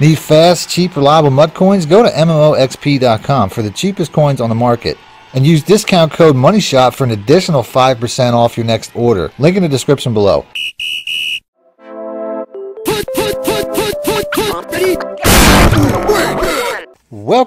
Need fast, cheap, reliable MUT coins? Go to MMOEXP.com for the cheapest coins on the market. And use discount code MONEYSHOT for an additional 5% off your next order. Link in the description below.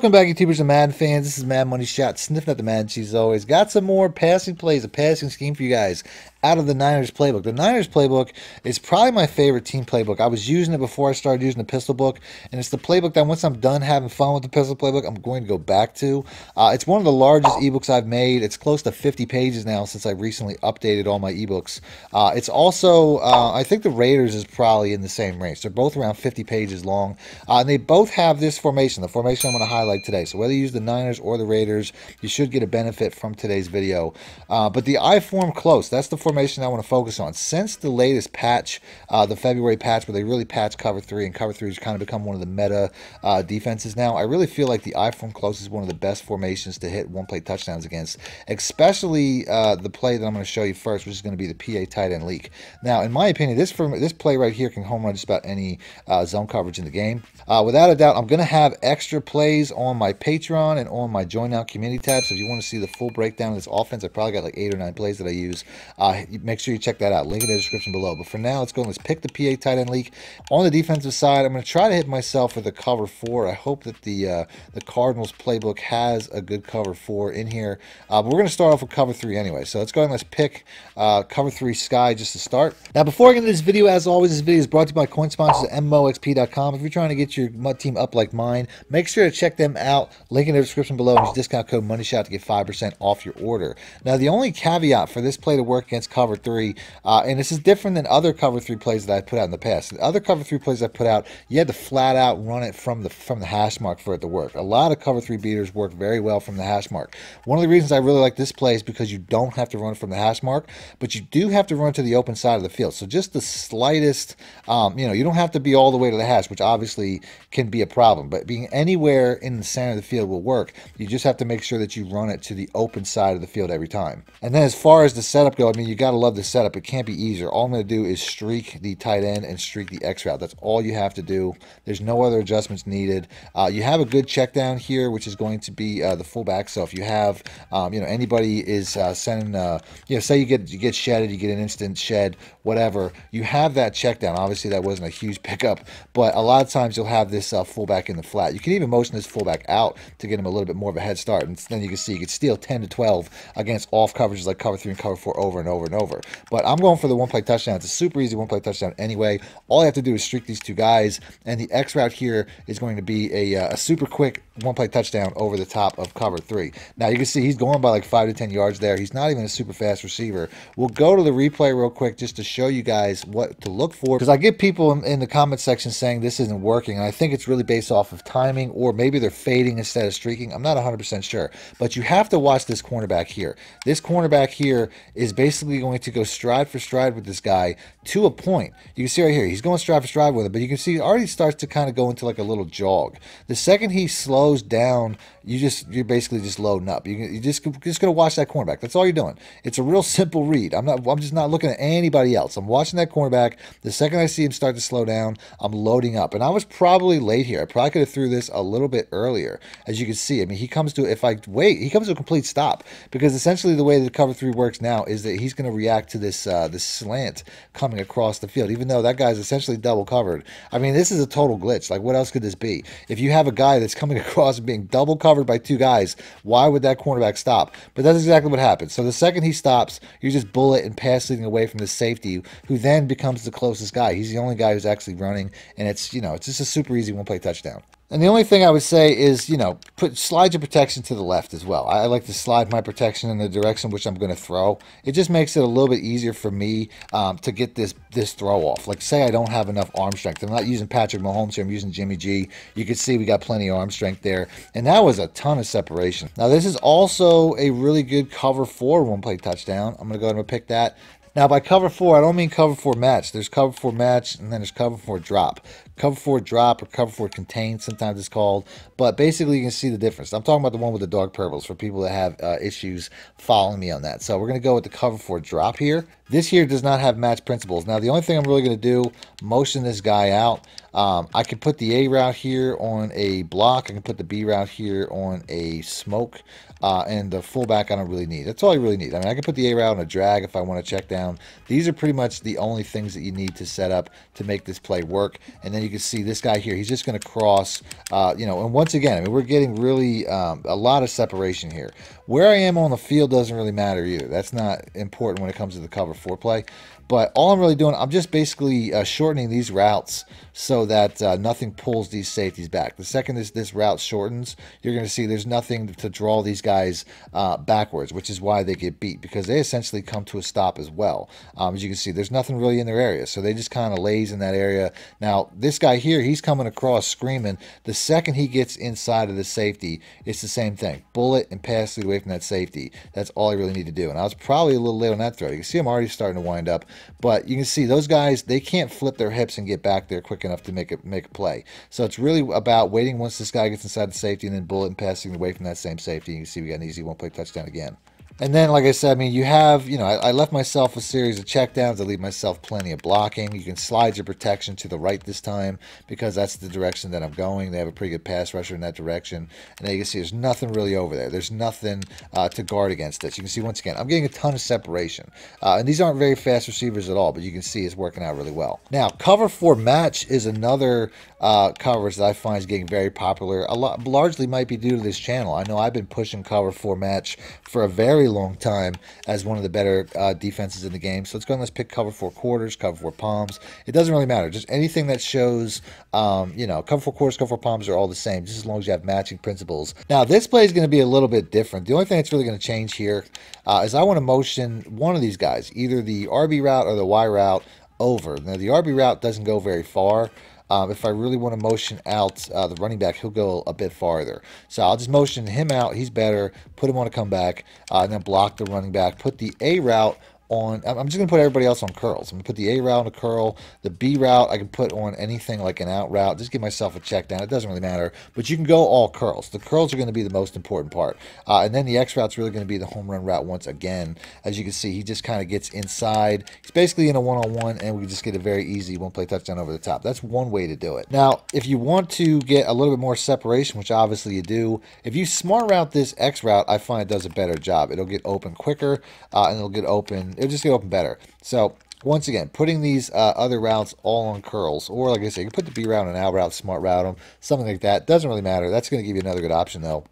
Welcome back, YouTubers and Madden fans. This is Madden Moneyshot, sniffing at the Madden cheese always. Got some more passing plays, a passing scheme for you guys out of the Niners playbook. The Niners playbook is probably my favorite team playbook. I was using it before I started using the pistol book, and it's the playbook that once I'm done having fun with the pistol playbook, I'm going to go back to. Uh, it's one of the largest ebooks I've made. It's close to 50 pages now since I recently updated all my ebooks. Uh, it's also, uh, I think the Raiders is probably in the same range. They're both around 50 pages long, uh, and they both have this formation, the formation I'm going to highlight today. So whether you use the Niners or the Raiders, you should get a benefit from today's video. Uh, but the I form close, that's the formation I want to focus on. Since the latest patch, uh, the February patch, where they really patched cover three, and cover three has kind of become one of the meta uh, defenses now, I really feel like the I form close is one of the best formations to hit one play touchdowns against, especially uh, the play that I'm going to show you first, which is going to be the PA tight end leak. Now, in my opinion, this from this play right here can home run just about any uh, zone coverage in the game. Uh, without a doubt, I'm going to have extra plays on my Patreon and on my Join Now community tab. So if you want to see the full breakdown of this offense, I probably got like eight or nine plays that I use. Uh, make sure you check that out. Link in the description below. But for now, let's go. Let's pick the PA tight end leak. On the defensive side, I'm going to try to hit myself with a cover four. I hope that the uh, the Cardinals playbook has a good cover four in here. Uh, but we're going to start off with cover three anyway. So let's go and let's pick uh, cover three sky just to start. Now, before I get into this video, as always, this video is brought to you by coin sponsors at MMOEXP.com. If you're trying to get your team up like mine, make sure to check them out. Link in the description below. Use discount code MONEYSHOT to get 5% off your order. Now, the only caveat for this play to work against cover three, uh, and this is different than other cover three plays that I put out in the past. The other cover three plays I put out, you had to flat out run it from the from the hash mark for it to work. A lot of cover three beaters work very well from the hash mark. One of the reasons I really like this play is because you don't have to run from the hash mark, but you do have to run to the open side of the field. So just the slightest, um, you know, you don't have to be all the way to the hash, which obviously can be a problem. But being anywhere in the center of the field will work. You just have to make sure that you run it to the open side of the field every time. And then as far as the setup go, I mean, you got to love the setup. It can't be easier. All I'm going to do is streak the tight end and streak the X route. That's all you have to do. There's no other adjustments needed. Uh, you have a good check down here, which is going to be uh, the fullback. So if you have, um, you know, anybody is uh, sending, uh, you know, say you get you get shedded, you get an instant shed, whatever. You have that check down. Obviously, that wasn't a huge pickup, but a lot of times you'll have this uh, fullback in the flat. You can even motion this fullback out to get him a little bit more of a head start, and then you can see you can steal 10 to 12 against off coverages like cover three and cover four over and over and over. But I'm going for the one play touchdown. It's a super easy one play touchdown anyway. All I have to do is streak these two guys, and the X route here is going to be a, uh, a super quick one play touchdown over the top of cover three. Now you can see he's going by like five to 10 yards there. He's not even a super fast receiver. We'll go to the replay real quick just to show you guys what to look for because I get people in, in the comment section saying this isn't working, and I think it's really based off of timing or maybe they're fading instead of streaking. I'm not 100% sure, but you have to watch this cornerback here. This cornerback here is basically going to go stride for stride with this guy to a point. You can see right here, he's going stride for stride with him, but you can see it already starts to kind of go into like a little jog. The second he slows down, you just you're basically just loading up. You you just just gonna watch that cornerback. That's all you're doing. It's a real simple read. I'm not. I'm just not looking at anybody else. I'm watching that cornerback. The second I see him start to slow down, I'm loading up. And I was probably late here. I probably could have threw this a little bit earlier. As you can see, I mean, he comes to if I wait, he comes to a complete stop because essentially the way the cover three works now is that he's going to react to this uh, this slant coming across the field, even though that guy's essentially double covered. I mean, this is a total glitch. Like, what else could this be? If you have a guy that's coming across and being double covered by two guys, why would that cornerback stop? But that's exactly what happens. So the second he stops, you just bullet and pass leading away from the safety, who then becomes the closest guy. He's the only guy who's actually running, and it's you know it's just a super easy one play touchdown. And the only thing I would say is, you know, put slide your protection to the left as well. I like to slide my protection in the direction which I'm going to throw. It just makes it a little bit easier for me um, to get this this throw off. Like, say I don't have enough arm strength. I'm not using Patrick Mahomes here. I'm using Jimmy G. You can see we got plenty of arm strength there. And that was a ton of separation. Now, this is also a really good cover for one play touchdown. I'm going to go ahead and pick that. Now, by cover four, I don't mean cover four match. There's cover four match, and then there's cover four drop. Cover four drop or cover four contain, sometimes it's called. But basically, you can see the difference. I'm talking about the one with the dark purples for people that have uh, issues following me on that. So we're going to go with the cover four drop here. This here does not have match principles. Now, the only thing I'm really going to do, motion this guy out. Um, I can put the A route here on a block. I can put the B route here on a smoke. Uh, and the fullback I don't really need. That's all I really need. I mean, I can put the A route on a drag if I want to check down. These are pretty much the only things that you need to set up to make this play work. And then you can see this guy here. He's just going to cross, uh, you know, and once again, I mean, we're getting really um, a lot of separation here. Where I am on the field doesn't really matter either. That's not important when it comes to the cover four play. But all I'm really doing, I'm just basically uh, shortening these routes so that uh, nothing pulls these safeties back. The second this, this route shortens, you're going to see there's nothing to draw these guys uh, backwards, which is why they get beat because they essentially come to a stop as well. Um, as you can see, there's nothing really in their area. So they just kind of lays in that area. Now, this guy here, he's coming across screaming. The second he gets inside of the safety, it's the same thing. Bullet and pass away from that safety. That's all I really need to do. And I was probably a little late on that throw. You can see I'm already starting to wind up. But you can see those guys, they can't flip their hips and get back there quick enough to make a, make a play. So it's really about waiting once this guy gets inside the safety and then bullet and passing away from that same safety. You can see we got an easy one-play touchdown again. And then, like I said, I mean, you have, you know, I, I, left myself a series of checkdowns. I leave myself plenty of blocking. You can slide your protection to the right this time because that's the direction that I'm going. They have a pretty good pass rusher in that direction. And you can see there's nothing really over there. There's nothing uh, to guard against this. You can see, once again, I'm getting a ton of separation. Uh, and these aren't very fast receivers at all, but you can see it's working out really well. Now, cover four match is another uh, coverage that I find is getting very popular. A lot, largely might be due to this channel. I know I've been pushing cover four match for a very long time as one of the better uh, defenses in the game. So let's go and let's pick cover four quarters, cover four palms. It doesn't really matter. Just anything that shows, um, you know, cover four quarters, cover four palms are all the same, just as long as you have matching principles. Now, this play is going to be a little bit different. The only thing that's really going to change here uh, is I want to motion one of these guys, either the RB route or the Y route over. Now, the RB route doesn't go very far. Um, if I really want to motion out uh, the running back, he'll go a bit farther. So I'll just motion him out. He's better. Put him on a comeback, uh, and then block the running back. Put the A route on, I'm just going to put everybody else on curls. I'm going to put the A route on a curl. The B route I can put on anything like an out route. Just give myself a check down. It doesn't really matter. But you can go all curls. The curls are going to be the most important part. Uh, and then the X route's really going to be the home run route once again. As you can see, he just kind of gets inside. He's basically in a one-on-one, -on -one, and we just get a very easy one-play touchdown over the top. That's one way to do it. Now, if you want to get a little bit more separation, which obviously you do, if you smart route this X route, I find it does a better job. It'll get open quicker, uh, and it'll get open it'll just get open better. So once again, putting these uh, other routes all on curls, or like I said, you can put the B route and L route, smart route them, something like that. Doesn't really matter. That's going to give you another good option though.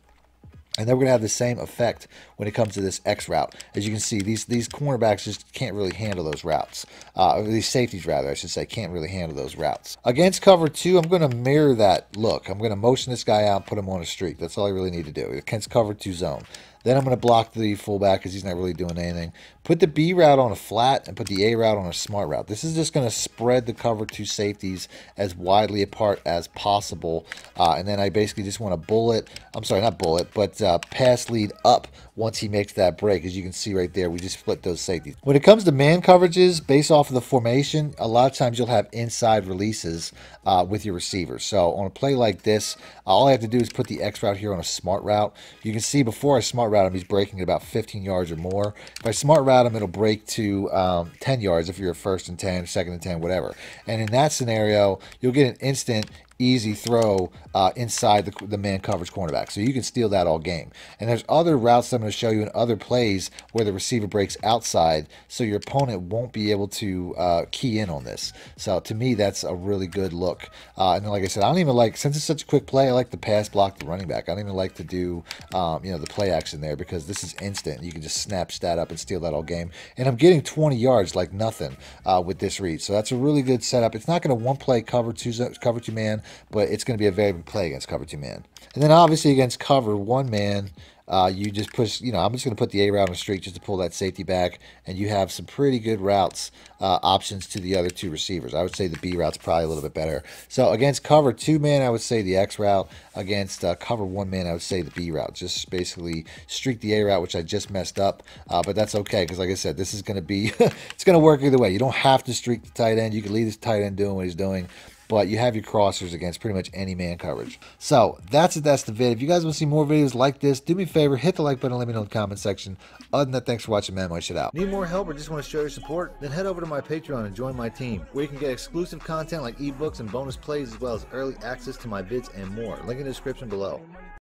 And then we're going to have the same effect when it comes to this X route. As you can see, these these cornerbacks just can't really handle those routes. Uh, these safeties, rather, I should say, can't really handle those routes. Against cover two, I'm going to mirror that look. I'm going to motion this guy out, put him on a streak. That's all I really need to do. Against cover two zone. Then I'm going to block the fullback because he's not really doing anything. Put the B route on a flat and put the A route on a smart route. This is just going to spread the cover two safeties as widely apart as possible. Uh, and then I basically just want to bullet, I'm sorry, not bullet, but uh, pass lead up once he makes that break. As you can see right there, we just split those safeties. When it comes to man coverages, based off of the formation, a lot of times you'll have inside releases uh, with your receivers. So on a play like this, all I have to do is put the X route here on a smart route. You can see before I smart route him, he's breaking at about 15 yards or more. If I smart route him, it'll break to um, 10 yards if you're first and 10, second and 10, whatever. And in that scenario, you'll get an instant easy throw uh, inside the, the man coverage cornerback. So you can steal that all game. And there's other routes I'm going to show you in other plays where the receiver breaks outside, so your opponent won't be able to uh, key in on this. So to me, that's a really good look. Uh, and like I said, I don't even like, since it's such a quick play, I like the pass block the running back. I don't even like to do, um, you know, the play action there because this is instant. You can just snap stat up and steal that all game. And I'm getting 20 yards like nothing uh, with this read. So that's a really good setup. It's not going to one play cover two, cover two man, but it's going to be a very big play against cover two man. And then obviously against cover one man, uh, you just push, you know, I'm just going to put the A route on street just to pull that safety back, and you have some pretty good routes uh, options to the other two receivers. I would say the B route's probably a little bit better. So against cover two man, I would say the X route. Against uh, cover one man, I would say the B route. Just basically streak the A route, which I just messed up, uh, but that's okay because, like I said, this is going to be, it's going to work either way. You don't have to streak the tight end. You can leave this tight end doing what he's doing. But you have your crossers against pretty much any man coverage. So that's it. That's the vid. If you guys want to see more videos like this, do me a favor, hit the like button, let me know in the comment section. Other than that, thanks for watching, man. My shit out. Need more help or just want to show your support? Then head over to my Patreon and join my team, where you can get exclusive content like ebooks and bonus plays, as well as early access to my vids and more. Link in the description below.